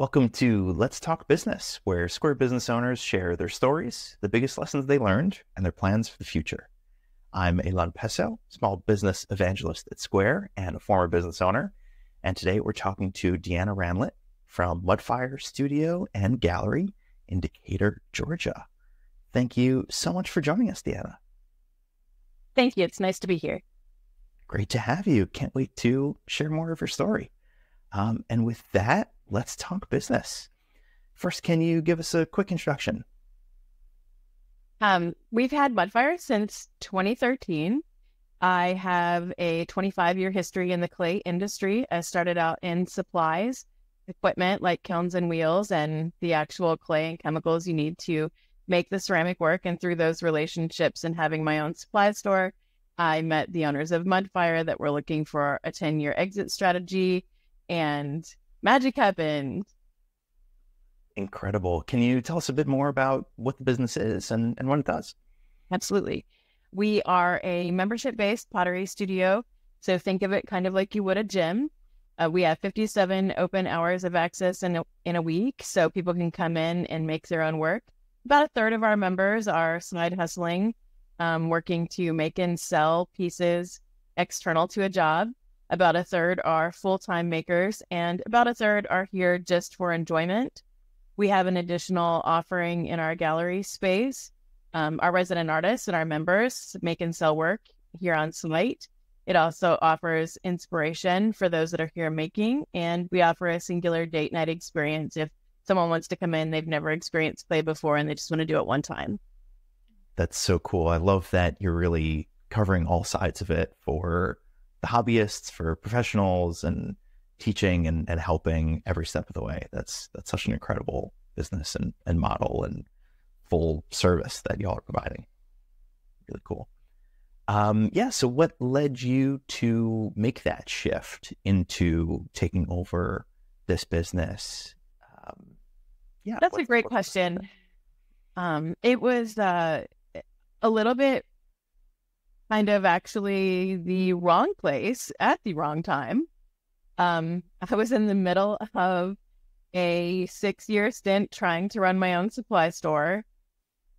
Welcome to Let's Talk Business, where Square business owners share their stories, the biggest lessons they learned, and their plans for the future. I'm Elon Peso, small business evangelist at Square and a former business owner. And today we're talking to Deklan Ranlett from Mudfire Studio and Gallery in Decatur, Georgia. Thank you so much for joining us, Deklan. Thank you. It's nice to be here. Great to have you. Can't wait to share more of your story. Um, and with that, let's talk business. First, can you give us a quick introduction? Um, we've had Mudfire since 2013. I have a 25 year history in the clay industry. I started out in supplies, equipment like kilns and wheels, and the actual clay and chemicals you need to make the ceramic work. And through those relationships and having my own supply store, I met the owners of Mudfire that were looking for a 10 year exit strategy. And magic happened. Incredible. Can you tell us a bit more about what the business is and, and what it does? Absolutely. We are a membership based pottery studio. So think of it kind of like you would a gym. Uh, we have 57 open hours of access in a, in a week, so people can come in and make their own work. About a third of our members are side hustling, um, working to make and sell pieces external to a job. About a third are full time makers, and about a third are here just for enjoyment. We have an additional offering in our gallery space. Um, our resident artists and our members make and sell work here on site. It also offers inspiration for those that are here making, and we offer a singular date night experience if someone wants to come in, they've never experienced play before, and they just want to do it one time. That's so cool. I love that you're really covering all sides of it for the hobbyists, for professionals, and teaching and, and helping every step of the way. That's that's such an incredible business and, and model and full service that y'all are providing. Really cool. Um, yeah. So, what led you to make that shift into taking over this business? Um, yeah, that's a great question. Um, it was uh, a little bit kind of actually the wrong place at the wrong time. Um, I was in the middle of a six year stint trying to run my own supply store.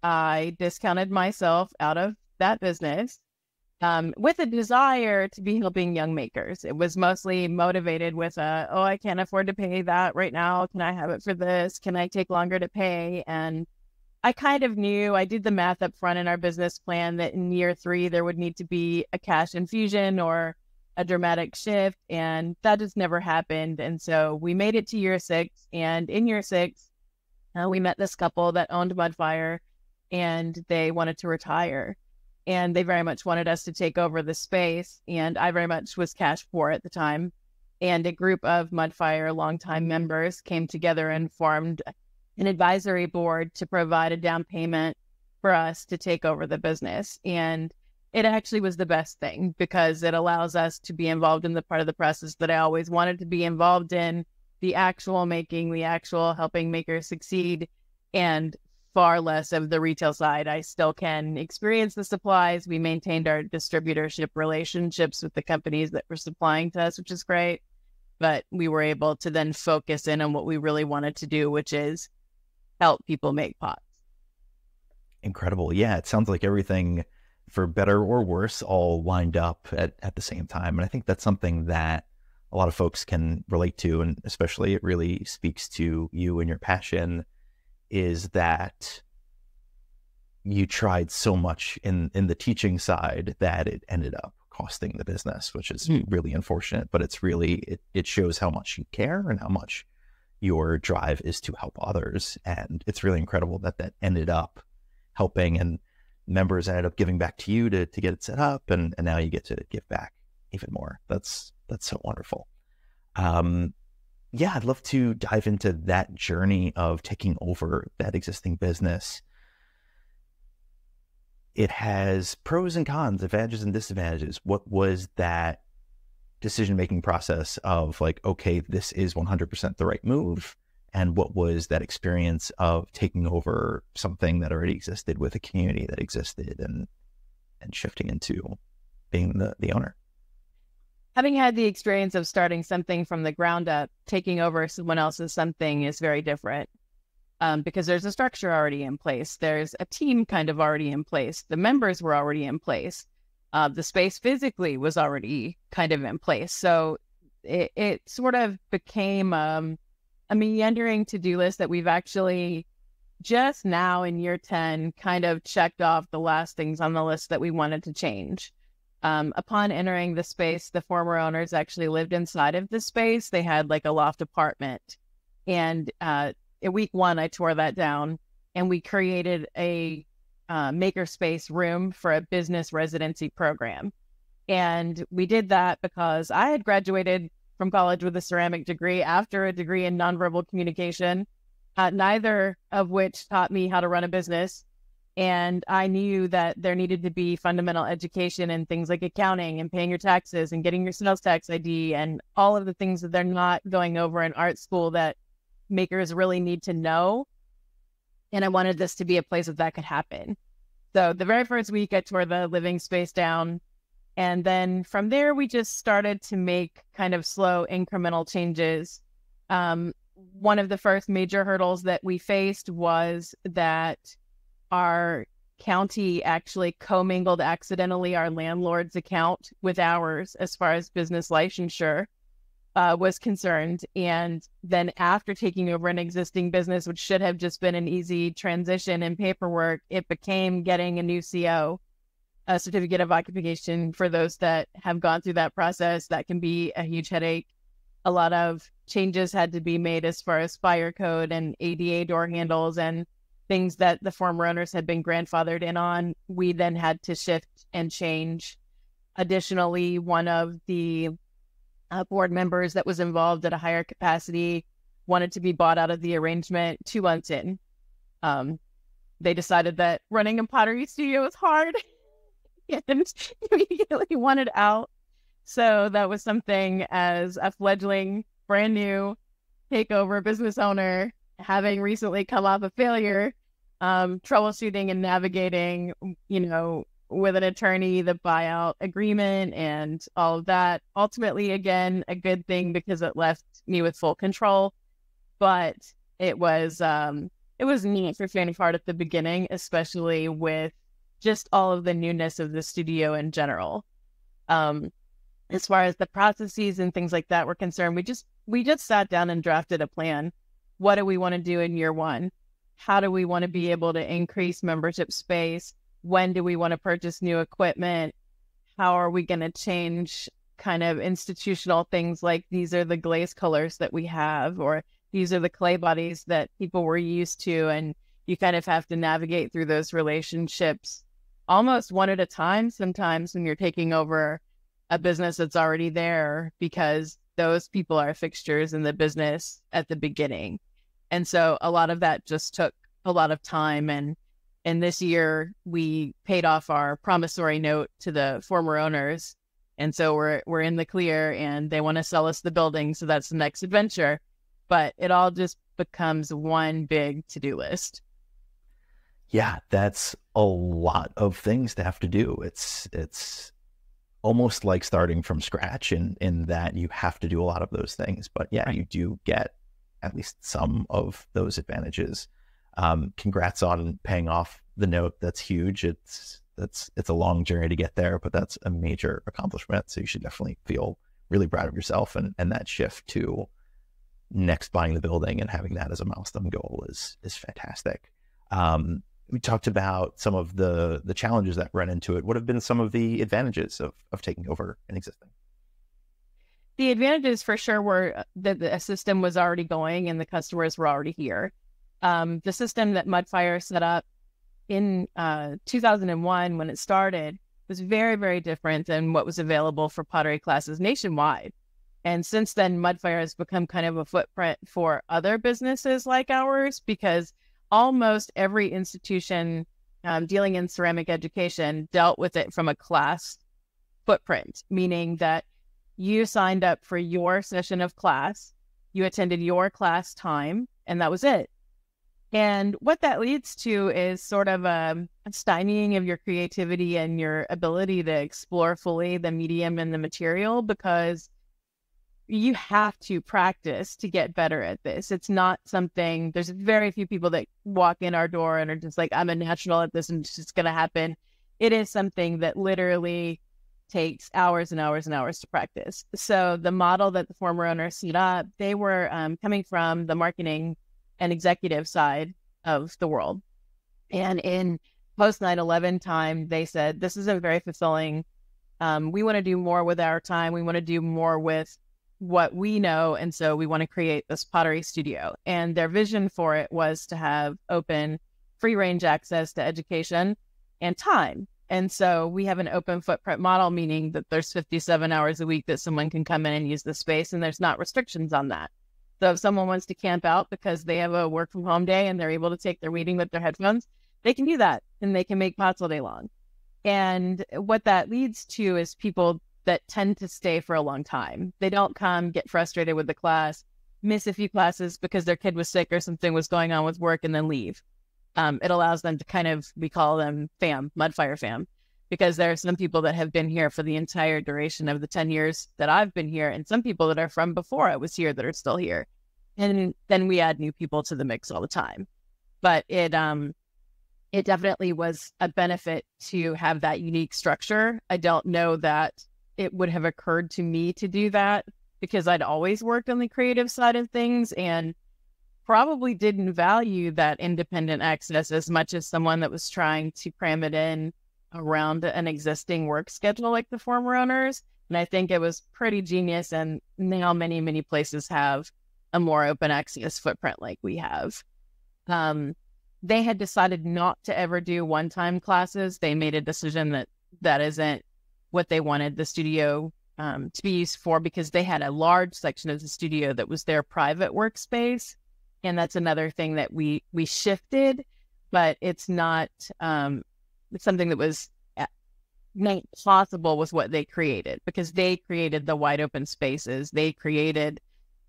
I discounted myself out of that business um, with a desire to be helping young makers. It was mostly motivated with a, oh, I can't afford to pay that right now. Can I have it for this? Can I take longer to pay? And I kind of knew I did the math up front in our business plan that in year three, there would need to be a cash infusion or a dramatic shift. And that just never happened. And so we made it to year six. And in year six, uh, we met this couple that owned Mudfire and they wanted to retire. And they very much wanted us to take over the space. And I very much was cash poor at the time. And a group of Mudfire longtime members came together and formed an advisory board to provide a down payment for us to take over the business. And it actually was the best thing because it allows us to be involved in the part of the process that I always wanted to be involved in the actual making, the actual helping makers succeed, and far less of the retail side. I still can experience the supplies. We maintained our distributorship relationships with the companies that were supplying to us, which is great. But we were able to then focus in on what we really wanted to do, which is help people make pots. Incredible. Yeah, it sounds like everything for better or worse all lined up at, at the same time. And I think that's something that a lot of folks can relate to. And especially it really speaks to you and your passion is that you tried so much in, in the teaching side that it ended up costing the business, which is mm. really unfortunate, but it's really, it, it shows how much you care and how much your drive is to help others. And it's really incredible that that ended up helping and members ended up giving back to you to, to get it set up. And, and now you get to give back even more. That's, that's so wonderful. Um, yeah, I'd love to dive into that journey of taking over that existing business. It has pros and cons, advantages and disadvantages. What was that decision making process of like, okay, this is 100% the right move? And what was that experience of taking over something that already existed with a community that existed and and shifting into being the, the owner? having had the experience of starting something from the ground up, taking over someone else's something is very different. Um, because there's a structure already in place. There's a team kind of already in place. The members were already in place. Uh, the space physically was already kind of in place. So it, it sort of became um, a meandering to do list that we've actually just now in year 10 kind of checked off the last things on the list that we wanted to change. Um, upon entering the space, the former owners actually lived inside of the space. They had like a loft apartment. And uh, in week one, I tore that down and we created a uh, makerspace room for a business residency program. And we did that because I had graduated from college with a ceramic degree after a degree in nonverbal communication, uh, neither of which taught me how to run a business. And I knew that there needed to be fundamental education in things like accounting and paying your taxes and getting your sales tax ID and all of the things that they're not going over in art school that makers really need to know. And I wanted this to be a place that that could happen. So the very first week, I tore the living space down. And then from there, we just started to make kind of slow incremental changes. Um, one of the first major hurdles that we faced was that our county actually commingled accidentally our landlord's account with ours as far as business licensure uh, was concerned. And then after taking over an existing business, which should have just been an easy transition and paperwork, it became getting a new CO, a certificate of occupation for those that have gone through that process. That can be a huge headache. A lot of changes had to be made as far as fire code and ADA door handles and things that the former owners had been grandfathered in on, we then had to shift and change. Additionally, one of the uh, board members that was involved at a higher capacity wanted to be bought out of the arrangement two months in. Um, they decided that running a pottery studio was hard and immediately wanted out. So that was something as a fledgling, brand new takeover business owner, having recently come off a failure, um, troubleshooting and navigating, you know, with an attorney, the buyout agreement and all of that. Ultimately, again, a good thing because it left me with full control. But it was um, it was neat for Fanny Fart at the beginning, especially with just all of the newness of the studio in general. Um, as far as the processes and things like that were concerned, we just we just sat down and drafted a plan. What do we want to do in year one? how do we want to be able to increase membership space? When do we want to purchase new equipment? How are we going to change kind of institutional things like these are the glaze colors that we have, or these are the clay bodies that people were used to? And you kind of have to navigate through those relationships almost one at a time sometimes when you're taking over a business that's already there because those people are fixtures in the business at the beginning. And so a lot of that just took a lot of time and and this year we paid off our promissory note to the former owners. And so we're we're in the clear and they want to sell us the building, so that's the next adventure. But it all just becomes one big to-do list. Yeah, that's a lot of things to have to do. It's it's almost like starting from scratch in in that you have to do a lot of those things. But yeah, you do get at least some of those advantages. Um, congrats on paying off the note. That's huge. It's that's it's a long journey to get there, but that's a major accomplishment. So you should definitely feel really proud of yourself and and that shift to next buying the building and having that as a milestone goal is is fantastic. Um, we talked about some of the the challenges that run into it. What have been some of the advantages of of taking over an existing? the advantages for sure were uh, that the system was already going and the customers were already here. Um, the system that Mudfire set up in uh, 2001 when it started was very, very different than what was available for pottery classes nationwide. And since then, Mudfire has become kind of a footprint for other businesses like ours because almost every institution um, dealing in ceramic education dealt with it from a class footprint, meaning that you signed up for your session of class, you attended your class time, and that was it. And what that leads to is sort of a, stymieing of your creativity and your ability to explore fully the medium and the material because you have to practice to get better at this. It's not something, there's very few people that walk in our door and are just like, I'm a natural at this and it's just going to happen. It is something that literally takes hours and hours and hours to practice. So the model that the former owner set up, they were um, coming from the marketing and executive side of the world. And in post 9 11 time, they said, This isn't very fulfilling. Um, we want to do more with our time. We want to do more with what we know. And so we want to create this pottery studio. And their vision for it was to have open, free range access to education and time. And so we have an open footprint model, meaning that there's 57 hours a week that someone can come in and use the space, and there's not restrictions on that. So if someone wants to camp out because they have a work from home day and they're able to take their reading with their headphones, they can do that and they can make pots all day long. And what that leads to is people that tend to stay for a long time. They don't come, get frustrated with the class, miss a few classes because their kid was sick or something was going on with work, and then leave. Um, it allows them to kind of, we call them fam, mudfire fam, because there are some people that have been here for the entire duration of the 10 years that I've been here, and some people that are from before I was here that are still here. And then we add new people to the mix all the time. But it, um, it definitely was a benefit to have that unique structure. I don't know that it would have occurred to me to do that because I'd always worked on the creative side of things and probably didn't value that independent access as much as someone that was trying to cram it in around an existing work schedule like the former owners. And I think it was pretty genius. And now many, many places have a more open access footprint like we have. Um, they had decided not to ever do one time classes. They made a decision that that isn't what they wanted the studio um, to be used for because they had a large section of the studio that was their private workspace, and that's another thing that we we shifted, but it's not um, something that was uh, not possible with what they created because they created the wide open spaces. They created,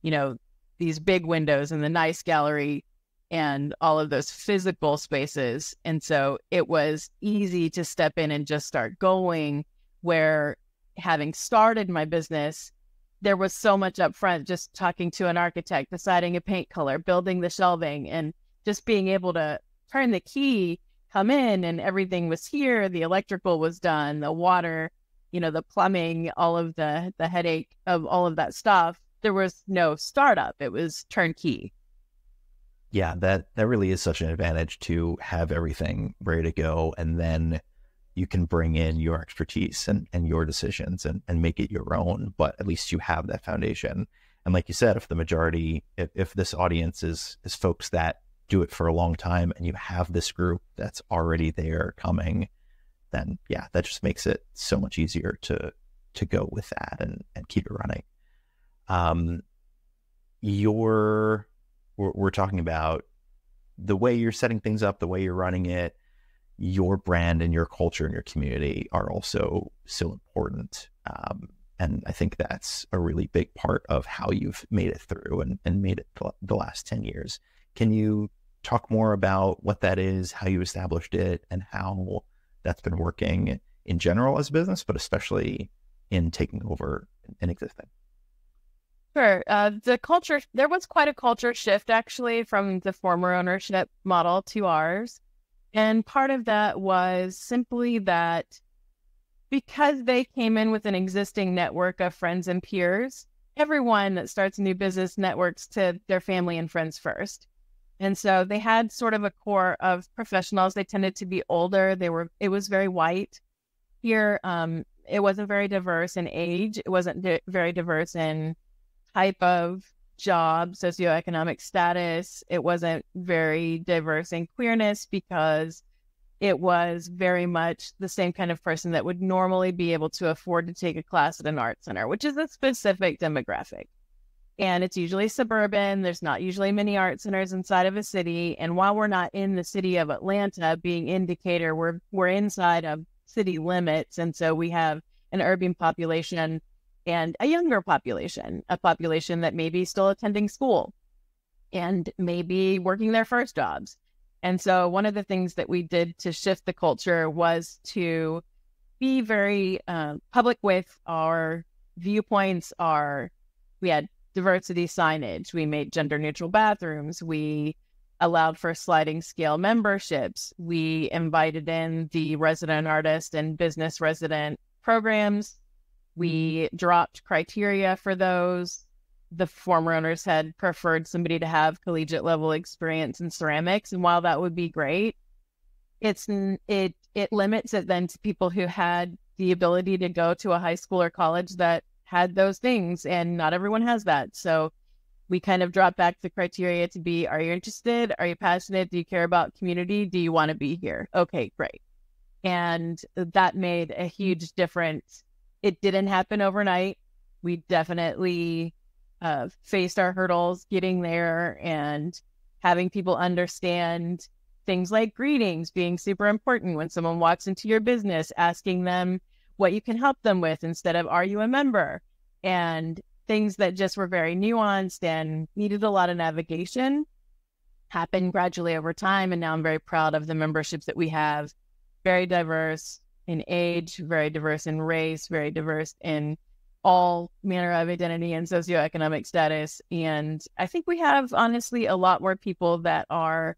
you know, these big windows and the nice gallery and all of those physical spaces. And so it was easy to step in and just start going where having started my business, there was so much upfront just talking to an architect, deciding a paint color, building the shelving, and just being able to turn the key, come in, and everything was here. The electrical was done, the water, you know, the plumbing, all of the the headache of all of that stuff. There was no startup; it was turnkey. Yeah, that that really is such an advantage to have everything ready to go, and then you can bring in your expertise and, and your decisions and, and make it your own, but at least you have that foundation. And like you said, if the majority, if, if this audience is is folks that do it for a long time and you have this group that's already there coming, then yeah, that just makes it so much easier to to go with that and, and keep it running. Um your we're, we're talking about the way you're setting things up, the way you're running it, your brand and your culture and your community are also so important. Um, and I think that's a really big part of how you've made it through and, and made it the last 10 years. Can you talk more about what that is, how you established it, and how that's been working in general as a business, but especially in taking over an existing? Sure. Uh, the culture, there was quite a culture shift actually from the former ownership model to ours. And part of that was simply that because they came in with an existing network of friends and peers, everyone that starts a new business networks to their family and friends first. And so they had sort of a core of professionals. They tended to be older. They were, it was very white. Here, um, it wasn't very diverse in age. It wasn't di- very diverse in type of job, socioeconomic status. It wasn't very diverse in queerness because it was very much the same kind of person that would normally be able to afford to take a class at an art center, which is a specific demographic. And it's usually suburban. There's not usually many art centers inside of a city. And while we're not in the city of Atlanta being in Decatur, we're we're inside of city limits. And so we have an urban population and a younger population, a population that may be still attending school and maybe working their first jobs. And so, one of the things that we did to shift the culture was to be very uh, public with our viewpoints. Our we had diversity signage. We made gender neutral bathrooms. We allowed for sliding scale memberships. We invited in the resident artist and business resident programs. We mm-hmm. dropped criteria for those. The former owners had preferred somebody to have collegiate level experience in ceramics, and while that would be great, it's it it limits it then to people who had the ability to go to a high school or college that had those things, and not everyone has that. So we kind of drop back the criteria to be are you interested? Are you passionate? Do you care about community? Do you want to be here? Okay, great. And that made a huge difference. It didn't happen overnight. We definitely uh, faced our hurdles getting there and having people understand things like greetings being super important when someone walks into your business, asking them what you can help them with instead of, are you a member? And things that just were very nuanced and needed a lot of navigation happened gradually over time. And now I'm very proud of the memberships that we have. Very diverse in age, very diverse in race, very diverse in all manner of identity and socioeconomic status. And I think we have honestly a lot more people that are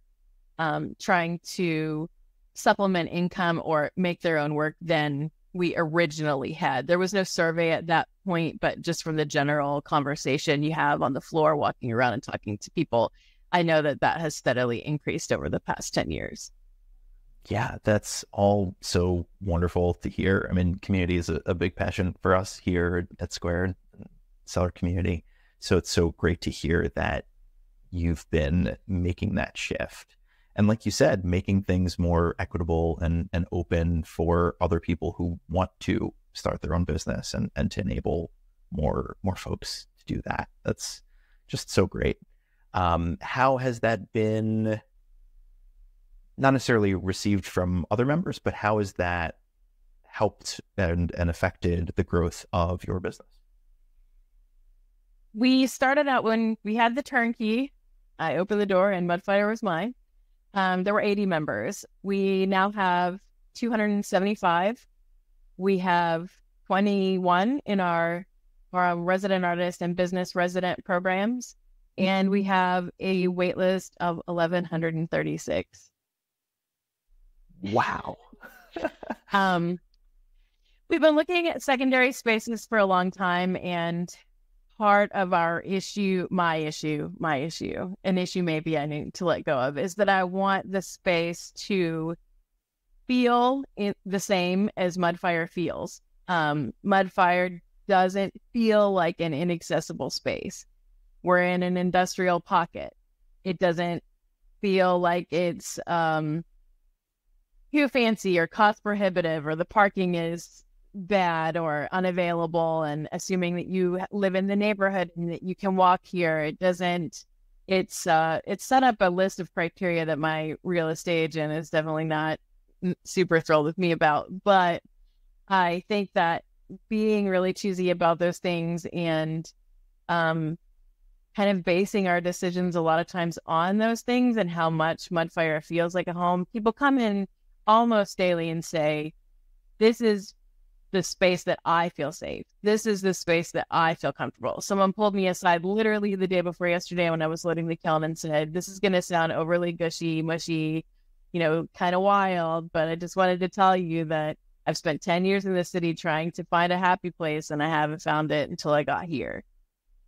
um, trying to supplement income or make their own work than we originally had. There was no survey at that point, but just from the general conversation you have on the floor, walking around and talking to people, I know that that has steadily increased over the past 10 years. Yeah, that's all so wonderful to hear. I mean, community is a, a big passion for us here at Square seller community. So it's so great to hear that you've been making that shift and like you said, making things more equitable and, and open for other people who want to start their own business and, and to enable more more folks to do that. That's just so great. Um, how has that been not necessarily received from other members, but how has that helped and, and affected the growth of your business? We started out when we had the turnkey. I opened the door and Mudfire was mine. Um, there were 80 members. We now have 275. We have 21 in our, our resident artist and business resident programs. And we have a wait list of 1,136. Wow. um, we've been looking at secondary spaces for a long time, and part of our issue, my issue, my issue, an issue maybe I need to let go of is that I want the space to feel the same as Mudfire feels. Um, Mudfire doesn't feel like an inaccessible space. We're in an industrial pocket. It doesn't feel like it's um, too fancy or cost prohibitive or the parking is bad or unavailable and assuming that you live in the neighborhood and that you can walk here it doesn't it's uh it's set up a list of criteria that my real estate agent is definitely not super thrilled with me about. But i think that being really choosy about those things and um kind of basing our decisions a lot of times on those things and how much mudfire feels like a home people come in almost daily and say this is the space that I feel safe. This is the space that I feel comfortable. Someone pulled me aside literally the day before yesterday when I was loading the kiln and said, This is going to sound overly gushy, mushy, you know, kind of wild, but I just wanted to tell you that I've spent 10 years in the city trying to find a happy place and I haven't found it until I got here.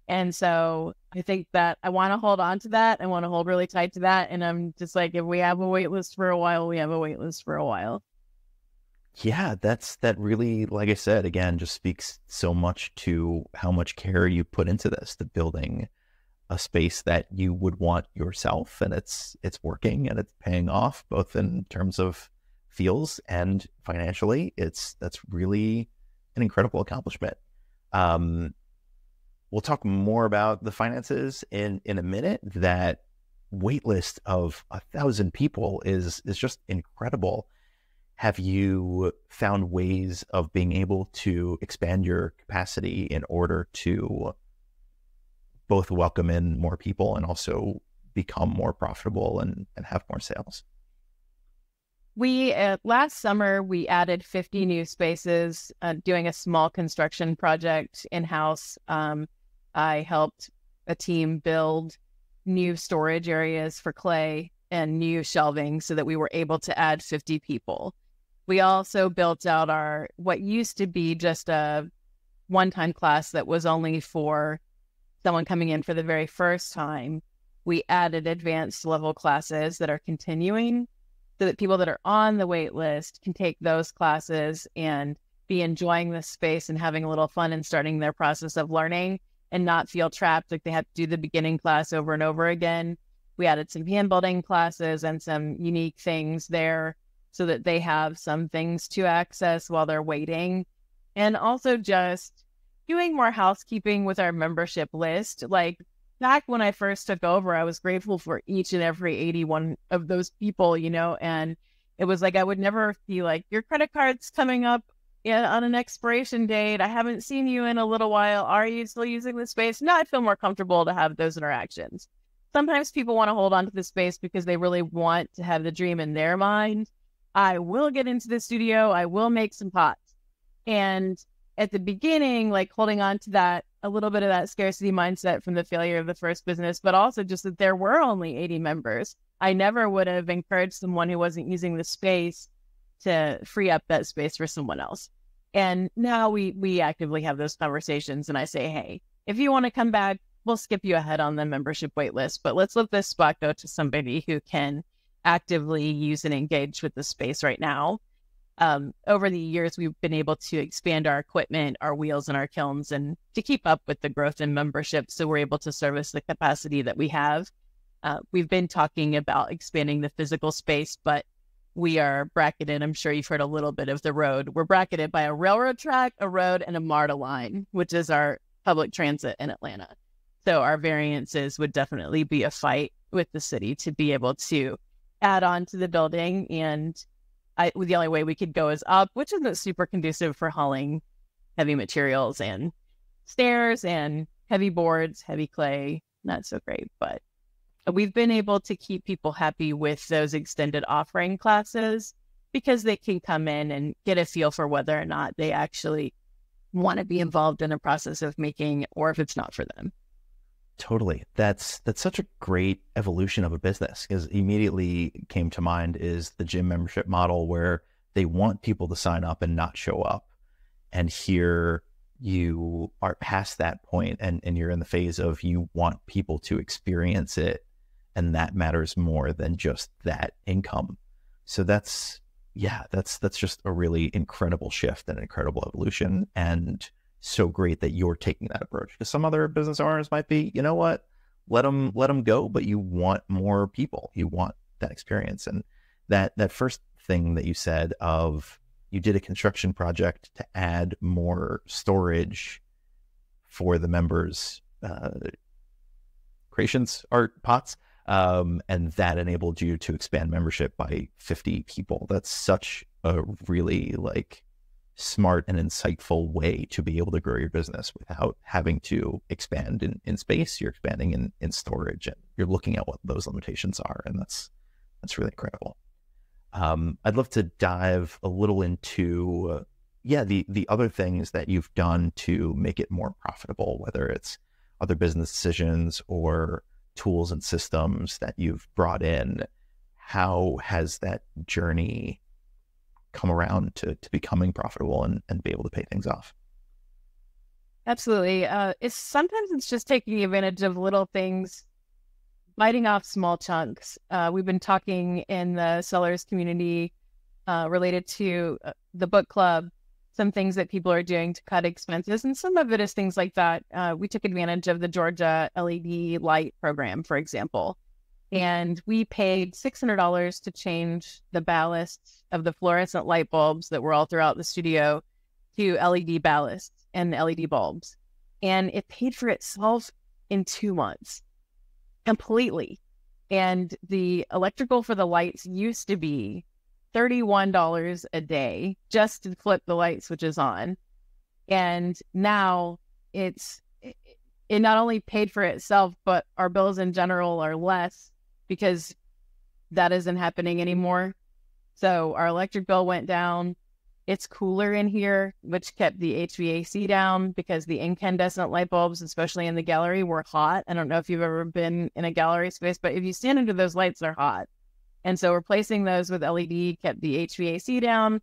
And so I think that I want to hold on to that. I want to hold really tight to that. And I'm just like, if we have a wait list for a while, we have a wait list for a while yeah, that's that really, like I said, again, just speaks so much to how much care you put into this, the building a space that you would want yourself, and it's it's working and it's paying off both in terms of feels and financially. It's that's really an incredible accomplishment. Um, we'll talk more about the finances in in a minute. That waitlist of a thousand people is is just incredible have you found ways of being able to expand your capacity in order to both welcome in more people and also become more profitable and, and have more sales? We uh, last summer we added 50 new spaces, uh, doing a small construction project in house. Um, I helped a team build new storage areas for clay and new shelving so that we were able to add 50 people. We also built out our what used to be just a one-time class that was only for someone coming in for the very first time. We added advanced level classes that are continuing so that people that are on the wait list can take those classes and be enjoying the space and having a little fun and starting their process of learning and not feel trapped like they have to do the beginning class over and over again. We added some hand building classes and some unique things there so that they have some things to access while they're waiting. And also just doing more housekeeping with our membership list. Like back when I first took over, I was grateful for each and every 81 of those people, you know, and it was like I would never be like, your credit card's coming up on an expiration date. I haven't seen you in a little while. Are you still using the space? No, I feel more comfortable to have those interactions. Sometimes people want to hold on to the space because they really want to have the dream in their mind. I will get into the studio. I will make some pots. And at the beginning, like holding on to that a little bit of that scarcity mindset from the failure of the first business, but also just that there were only 80 members. I never would have encouraged someone who wasn't using the space to free up that space for someone else. And now we we actively have those conversations and I say, hey, if you want to come back, we'll skip you ahead on the membership wait list, but let's let this spot go to somebody who can actively use and engage with the space right now um, over the years, we've been able to expand our equipment, our wheels, and our kilns, and to keep up with the growth in membership. So we're able to service the capacity that we have. Uh, we've been talking about expanding the physical space, but we are bracketed. I'm sure you've heard a little bit of the road. We're bracketed by a railroad track, a road, and a MARTA line, which is our public transit in Atlanta. So our variances would definitely be a fight with the city to be able to add on to the building and I, the only way we could go is up, which isn't super conducive for hauling heavy materials and stairs and heavy boards, heavy clay. Not so great, but we've been able to keep people happy with those extended offering classes because they can come in and get a feel for whether or not they actually want to be involved in a process of making or if it's not for them. Totally. That's that's such a great evolution of a business because immediately came to mind is the gym membership model where they want people to sign up and not show up. And here you are past that point and, and you're in the phase of you want people to experience it and that matters more than just that income. So that's yeah, that's that's just a really incredible shift and incredible evolution. And so great that you're taking that approach because some other business owners might be, you know what, let them let them go, but you want more people, you want that experience, and that that first thing that you said of you did a construction project to add more storage for the members' uh, creations art pots. Um, and that enabled you to expand membership by 50 people. That's such a really like smart and insightful way to be able to grow your business without having to expand in, in space. You're expanding in, in storage and you're looking at what those limitations are. And that's, that's really incredible. Um, I'd love to dive a little into, uh, yeah, the, the other things that you've done to make it more profitable, whether it's other business decisions or tools and systems that you've brought in. How has that journey come around to, to becoming profitable and, and be able to pay things off. Absolutely. Uh, it's sometimes it's just taking advantage of little things, biting off small chunks. Uh, we've been talking in the sellers community uh, related to uh, the book club, some things that people are doing to cut expenses, and some of it is things like that. Uh, we took advantage of the Georgia LED light program, for example, and we paid $600 to change the ballast of the fluorescent light bulbs that were all throughout the studio to LED ballasts and LED bulbs. And it paid for itself in two months completely. And the electrical for the lights used to be $31 a day just to flip the light switches on. And now it's it not only paid for itself, but our bills in general are less because that isn't happening anymore. So our electric bill went down. It's cooler in here, which kept the HVAC down because the incandescent light bulbs, especially in the gallery, were hot. I don't know if you've ever been in a gallery space, but if you stand under those lights, they're hot. And so replacing those with LED kept the HVAC down.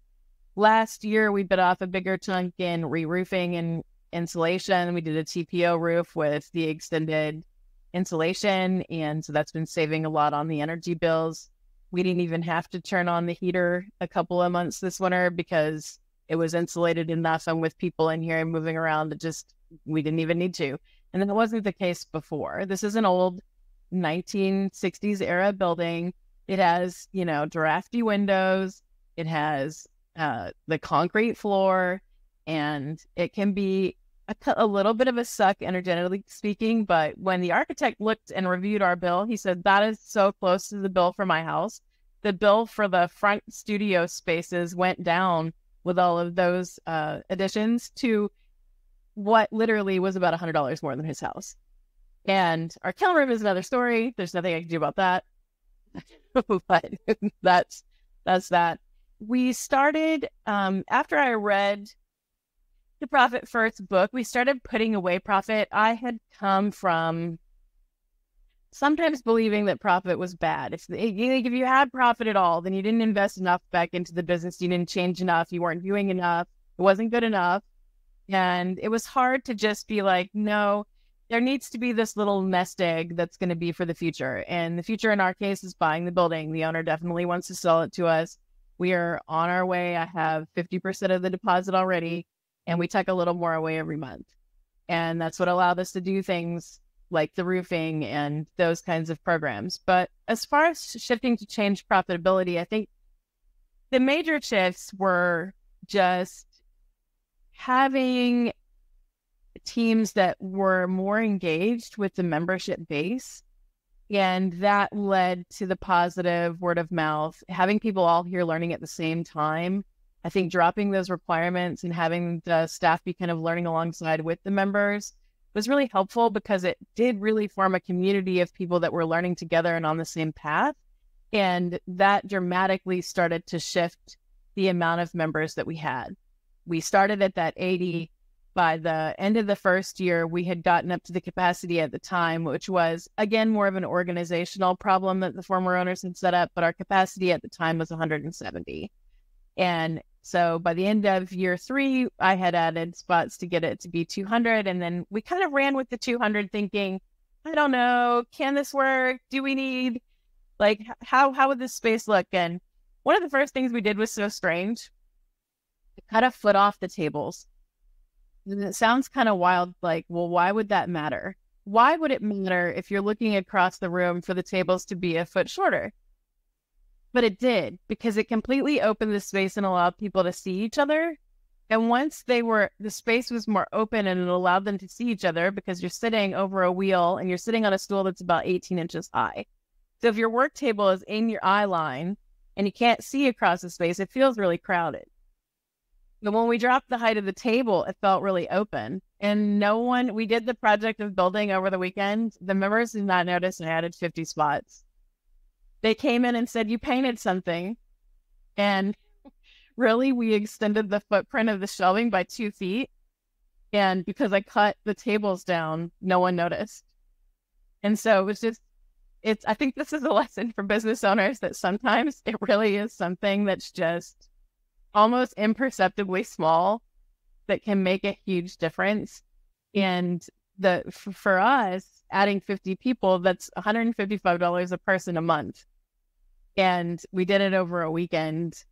Last year, we bit off a bigger chunk in re roofing and insulation. We did a TPO roof with the extended insulation. And so that's been saving a lot on the energy bills. We didn't even have to turn on the heater a couple of months this winter because it was insulated enough and with people in here and moving around, it just, we didn't even need to. And then it wasn't the case before. This is an old 1960s era building. It has, you know, drafty windows. It has uh, the concrete floor, and it can be a, little bit of a suck energetically speaking. But when the architect looked and reviewed our bill, he said, That is so close to the bill for my house. The bill for the front studio spaces went down with all of those uh, additions to what literally was about $100 more than his house. And our kiln room is another story. There's nothing I can do about that. but that's that's that. We started um, after I read the Profit First book, we started putting away profit. I had come from sometimes believing that profit was bad. If if you had profit at all, then you didn't invest enough back into the business. You didn't change enough. You weren't doing enough. It wasn't good enough, and it was hard to just be like, no. There needs to be this little nest egg that's going to be for the future. And the future in our case is buying the building. The owner definitely wants to sell it to us. We are on our way. I have 50% of the deposit already and we take a little more away every month. And that's what allowed us to do things like the roofing and those kinds of programs. But as far as shifting to change profitability, I think the major shifts were just having teams that were more engaged with the membership base. And that led to the positive word of mouth, having people all here learning at the same time I think dropping those requirements and having the staff be kind of learning alongside with the members was really helpful because it did really form a community of people that were learning together and on the same path. And that dramatically started to shift the amount of members that we had. We started at that 80. By the end of the first year, we had gotten up to the capacity at the time, which was again more of an organizational problem that the former owners had set up, but our capacity at the time was 170. And so by the end of year three, I had added spots to get it to be 200. And then we kind of ran with the 200 thinking, I don't know, can this work? Do we need, like, how, how would this space look? And one of the first things we did was so strange. cut a foot off the tables. And it sounds kind of wild, like, well, why would that matter? Why would it matter if you're looking across the room for the tables to be a foot shorter? But it did because it completely opened the space and allowed people to see each other. And once they were, the space was more open and it allowed them to see each other because you're sitting over a wheel and you're sitting on a stool that's about 18 inches high. So if your work table is in your eye line and you can't see across the space, it feels really crowded. But when we dropped the height of the table, it felt really open. And no one, we did the project of building over the weekend. The members did not notice and added 50 spots they came in and said, You painted something. And really, we extended the footprint of the shelving by two feet. And because I cut the tables down, no one noticed. And so it was just, it's, I think this is a lesson for business owners that sometimes it really is something that's just almost imperceptibly small that can make a huge difference. And the, for us, adding 50 people, that's $155 a person a month and we did it over a weekend.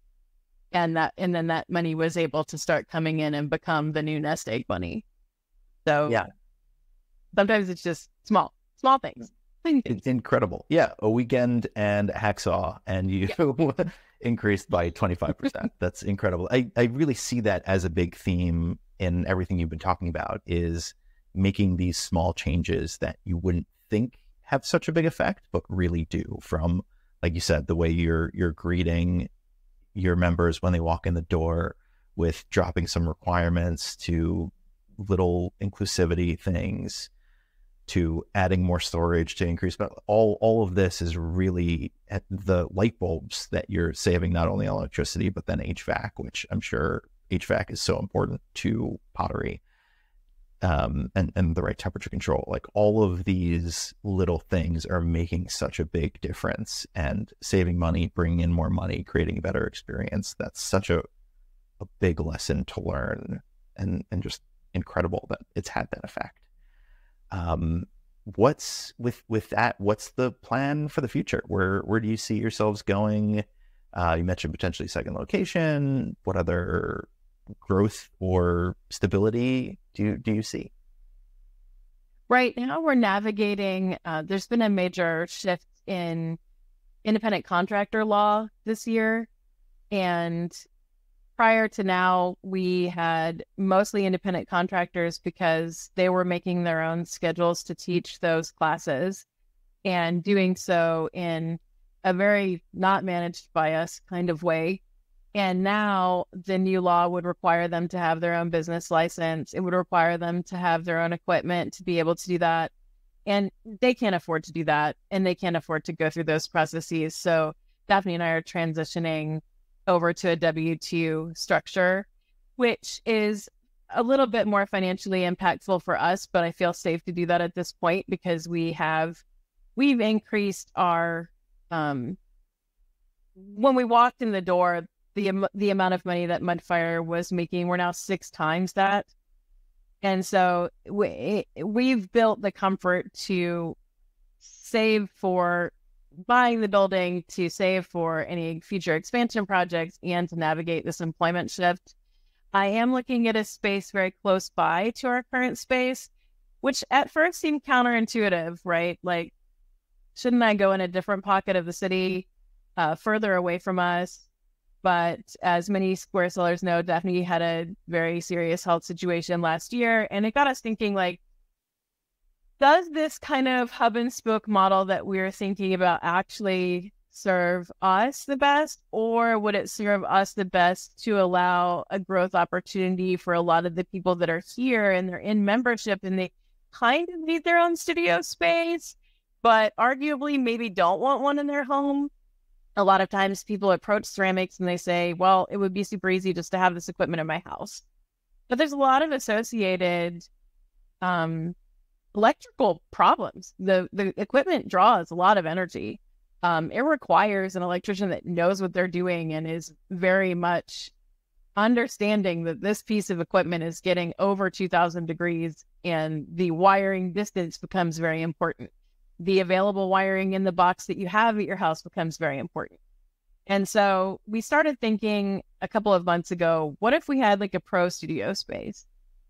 And that and then that money was able to start coming in and become the new nest egg money. So yeah. sometimes it's just small small things. It's incredible. Yeah a weekend and hacksaw and you yeah. increased by 25% that's incredible. I, I really see that as a big theme in everything you've been talking about is making these small changes that you wouldn't think have such a big effect but really do from like you said, the way you're you're greeting your members when they walk in the door with dropping some requirements to little inclusivity things to adding more storage to increase, but all all of this is really at the light bulbs that you're saving not only electricity but then HVAC, which I'm sure HVAC is so important to pottery. Um, and, and the right temperature control. Like all of these little things are making such a big difference and saving money, bringing in more money, creating a better experience. That's such a, a big lesson to learn and, and just incredible that it's had that effect. Um, what's with with that? What's the plan for the future? Where where do you see yourselves going? Uh, you mentioned potentially second location. What other growth or stability do you, do you see? Right now, we're navigating. Uh, there's been a major shift in independent contractor law this year, and prior to now, we had mostly independent contractors because they were making their own schedules to teach those classes and doing so in a very not managed by us kind of way. And now the new law would require them to have their own business license. It would require them to have their own equipment to be able to do that. And they can't afford to do that. And they can't afford to go through those processes. So Daphne and I are transitioning over to a W 2 structure, which is a little bit more financially impactful for us, but I feel safe to do that at this point because we have we've increased our um when we walked in the door the the amount of money that Mudfire was making we're now six times that. And so we we've built the comfort to save for buying the building to save for any future expansion projects and to navigate this employment shift. I am looking at a space very close by to our current space, which at first seemed counterintuitive, right? Like, shouldn't I go in a different pocket of the city, uh, further away from us? But as many square sellers know, Daphne had a very serious health situation last year, and it got us thinking like, does this kind of hub and spoke model that we're thinking about actually serve us the best, or would it serve us the best to allow a growth opportunity for a lot of the people that are here and they're in membership and they kind of need their own studio space, but arguably maybe don't want one in their home? A lot of times people approach ceramics and they say, well, it would be super easy just to have this equipment in my house. But there's a lot of associated um, electrical problems. The the equipment draws a lot of energy. Um, it requires an electrician that knows what they're doing and is very much understanding that this piece of equipment is getting over 2000 degrees and the wiring distance becomes very important. The available wiring in the box that you have at your house becomes very important. And so we started thinking a couple of months ago, what if we had like a pro studio space?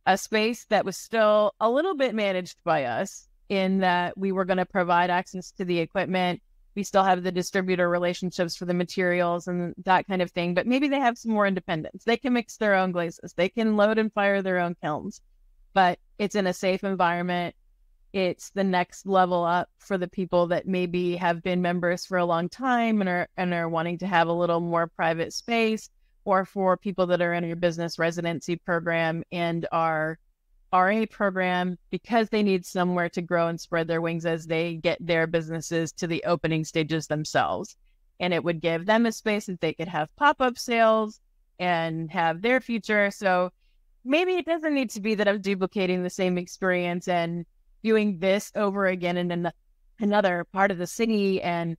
a space that was still a little bit managed by us in that we were going to provide access to the equipment. We still have the distributor relationships for the materials and that kind of thing, but maybe they have some more independence. They can mix their own glazes, they can load and fire their own kilns, but it's in a safe environment. It's the next level up for the people that maybe have been members for a long time and are and are wanting to have a little more private space or for people that are in your business residency program and our RA program because they need somewhere to grow and spread their wings as they get their businesses to the opening stages themselves. And it would give them a space that they could have pop up sales and have their future. So maybe it doesn't need to be that I'm duplicating the same experience and doing this over again in an- another part of the city and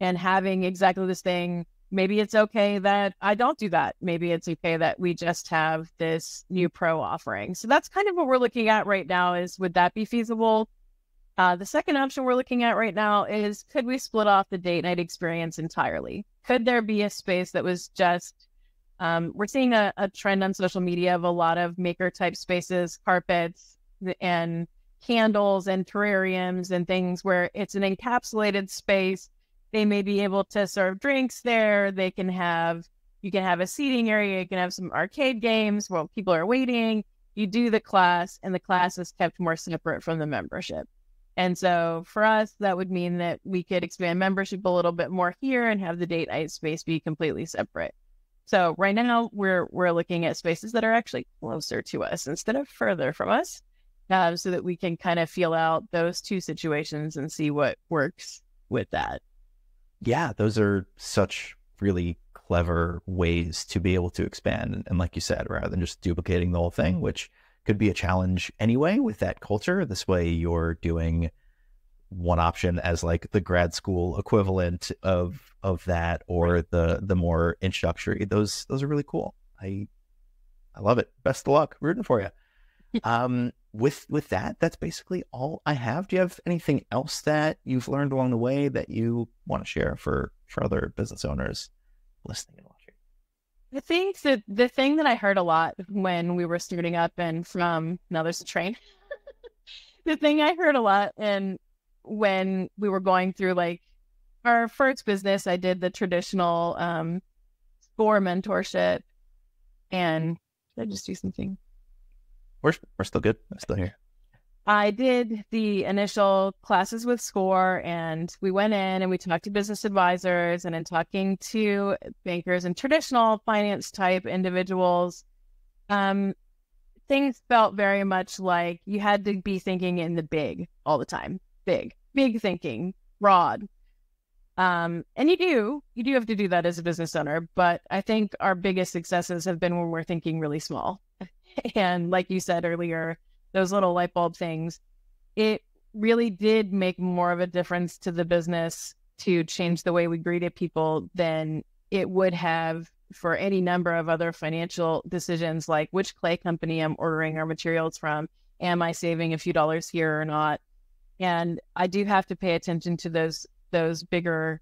and having exactly this thing maybe it's okay that I don't do that. Maybe it's okay that we just have this new pro offering. So that's kind of what we're looking at right now is would that be feasible? Uh, the second option we're looking at right now is could we split off the date night experience entirely? Could there be a space that was just, um, we're seeing a, a trend on social media of a lot of maker type spaces, carpets, and candles and terrariums and things where it's an encapsulated space they may be able to serve drinks there. They can have you can have a seating area. You can have some arcade games while people are waiting. You do the class, and the class is kept more separate from the membership. And so for us, that would mean that we could expand membership a little bit more here and have the date night space be completely separate. So right now we're we're looking at spaces that are actually closer to us instead of further from us. Uh, so that we can kind of feel out those two situations and see what works with that. Yeah, those are such really clever ways to be able to expand. And, like you said, rather than just duplicating the whole thing, which could be a challenge anyway with that culture, this way you're doing one option as like the grad school equivalent of of that or the the more introductory those those are really cool i i love it best of luck rooting for you um with with that that's basically all i have do you have anything else that you've learned along the way that you want to share for for other business owners listening and watching i think that the thing that i heard a lot when we were starting up and from now there's a train the thing i heard a lot and when we were going through like our first business, I did the traditional um, SCORE mentorship. And did I just do something? We're, we're still good. I'm still here. I did the initial classes with SCORE, and we went in and we talked to business advisors and in talking to bankers and traditional finance type individuals. Um, things felt very much like you had to be thinking in the big all the time big, big thinking, broad. Um, and you do, you do have to do that as a business owner. But I think our biggest successes have been when we're thinking really small. and like you said earlier, those little light bulb things, it really did make more of a difference to the business to change the way we greeted people than it would have for any number of other financial decisions like which clay company I'm ordering our materials from. Am I saving a few dollars here or not? and I do have to pay attention to those those bigger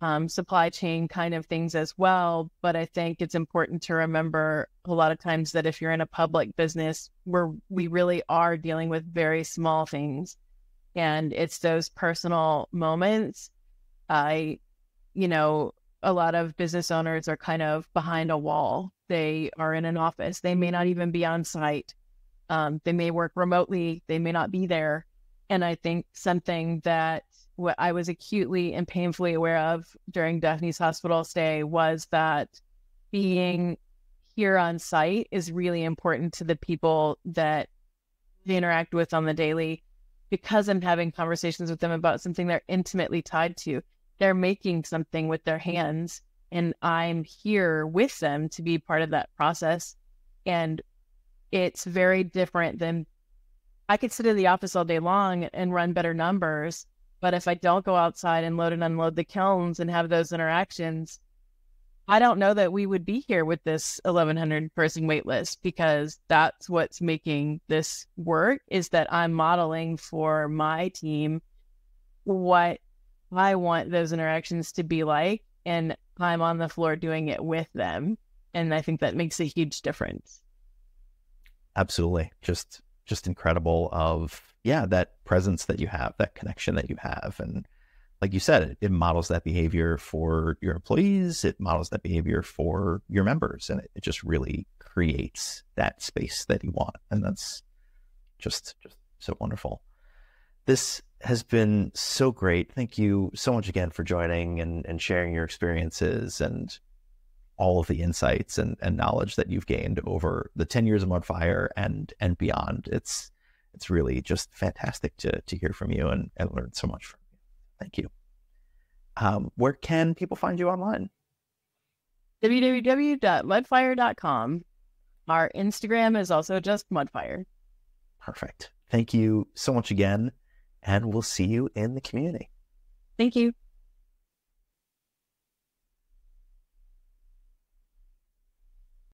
um, supply chain kind of things as well. But I think it's important to remember a lot of times that if you're in a public business, where we really are dealing with very small things, and it's those personal moments. I, you know, a lot of business owners are kind of behind a wall. They are in an office. They may not even be on site. Um, they may work remotely. They may not be there and I think something that what I was acutely and painfully aware of during Daphne's hospital stay was that being here on site is really important to the people that they interact with on the daily because I'm having conversations with them about something they're intimately tied to. They're making something with their hands, and I'm here with them to be part of that process. And it's very different than I could sit in the office all day long and run better numbers. But if I don't go outside and load and unload the kilns and have those interactions, I don't know that we would be here with this 1100 person wait list because that's what's making this work is that I'm modeling for my team what I want those interactions to be like. And I'm on the floor doing it with them. And I think that makes a huge difference. Absolutely. Just just incredible of yeah that presence that you have that connection that you have. And like you said it, it, models that behavior for your employees it models that behavior for your members and it, it just really creates that space that you want and that's just just so wonderful. This has been so great. Thank you so much again for joining and, and sharing your experiences and all of the insights and, and knowledge that you've gained over the 10 years of Mudfire and and beyond. It's it's really just fantastic to to hear from you and, and learn so much from you. Thank you. Um, where can people find you online? www.mudfire.com. Our Instagram is also just Mudfire. Perfect. Thank you so much again, and we'll see you in the community. Thank you.